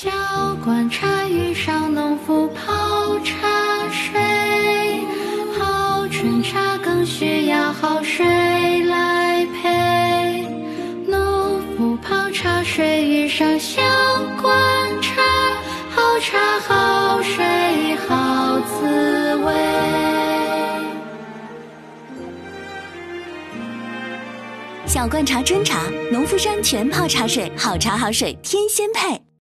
小罐茶遇上农夫泡茶水，泡春茶更需要好水来陪。农夫泡茶水遇上小罐茶，好茶好水好滋味。小罐茶春茶，农夫山泉泡茶水，好茶好水天仙配。